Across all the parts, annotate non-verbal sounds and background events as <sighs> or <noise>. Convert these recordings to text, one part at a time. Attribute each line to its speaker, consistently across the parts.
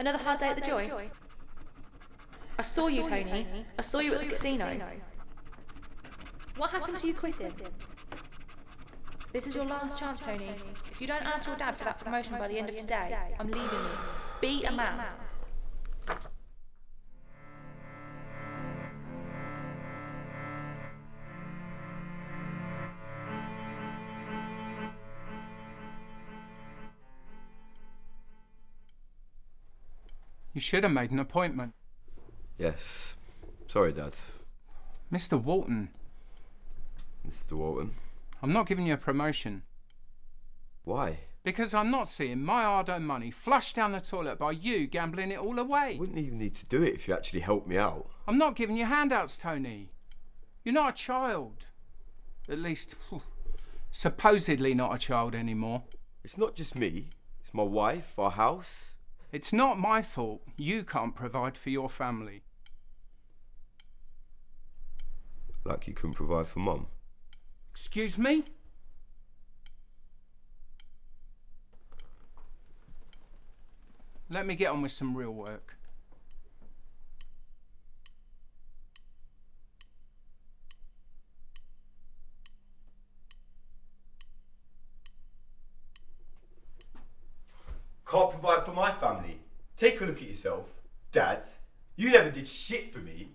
Speaker 1: Another hard day at the Joy? I saw you, Tony. I saw you at the casino. What happened to you quitting? This is your last chance, Tony. If you don't ask your dad for that promotion by the end of today, I'm leaving you. Be a man.
Speaker 2: You should have made an appointment.
Speaker 3: Yes. Sorry, Dad.
Speaker 2: Mr. Walton,
Speaker 3: Mr. Walton.
Speaker 2: I'm not giving you a promotion.
Speaker 3: Why?
Speaker 2: Because I'm not seeing my hard earned money flushed down the toilet by you gambling it all away.
Speaker 3: Wouldn't even need to do it if you actually helped me out.
Speaker 2: I'm not giving you handouts, Tony. You're not a child. At least, supposedly not a child anymore.
Speaker 3: It's not just me. It's my wife, our house.
Speaker 2: It's not my fault you can't provide for your family.
Speaker 3: Like you couldn't provide for Mum.
Speaker 2: Excuse me? Let me get on with some real work.
Speaker 3: Can't provide for my family. Take a look at yourself. Dad, you never did shit for me.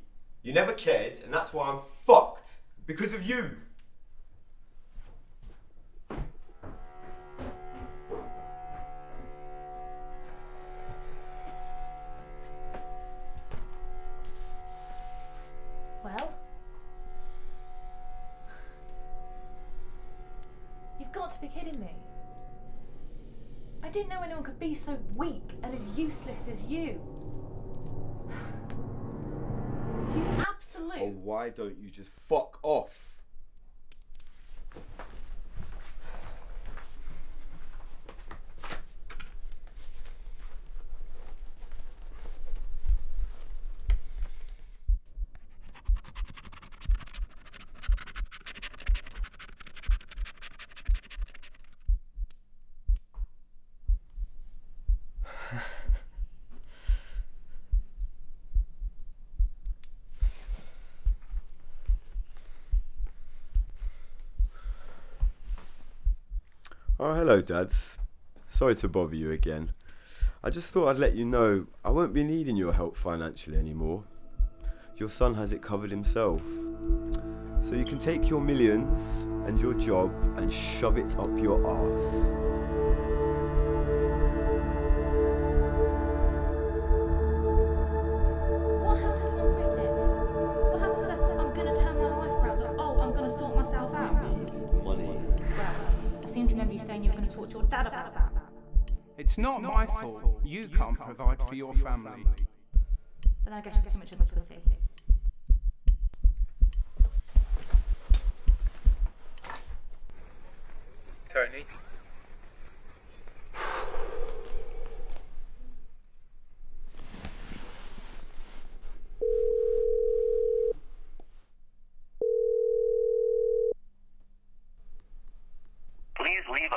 Speaker 3: You never cared, and that's why I'm fucked. Because of you.
Speaker 1: Well? You've got to be kidding me. I didn't know anyone could be so weak and as useless as you. <sighs> You oh, absolute.
Speaker 3: Oh, why don't you just fuck off? Oh, hello, Dads. Sorry to bother you again. I just thought I'd let you know I won't be needing your help financially anymore. Your son has it covered himself. So you can take your millions and your job and shove it up your arse.
Speaker 1: Seem to remember you saying you were gonna talk to your dad about that.
Speaker 2: It's not, my, fault you can't provide for your family.
Speaker 1: But then I guess you're too much of a pussy.
Speaker 2: Tony?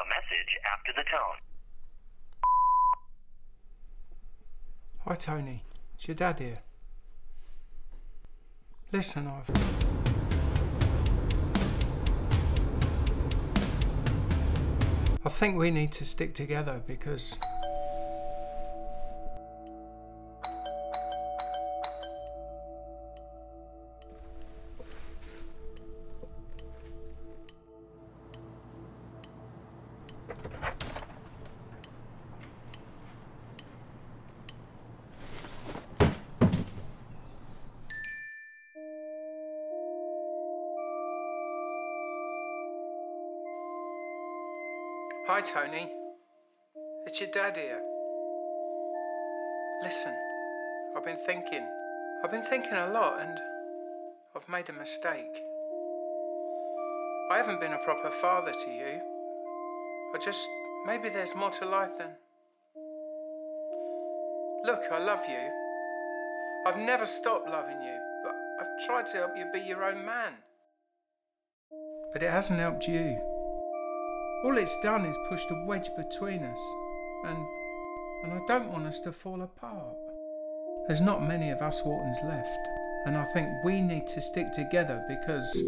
Speaker 4: Message after the tone.
Speaker 2: Hi, Tony. It's your dad here. Listen, I've. I think we need to stick together because. Hi, Tony. It's your dad here. Listen, I've been thinking. I've been thinking a lot and I've made a mistake. I haven't been a proper father to you. I just. Maybe there's more to life than. Look, I love you. I've never stopped loving you, but I've tried to help you be your own man. But it hasn't helped you. All it's done is pushed a wedge between us, and and I don't want us to fall apart. There's not many of us Waltons left, and I think we need to stick together because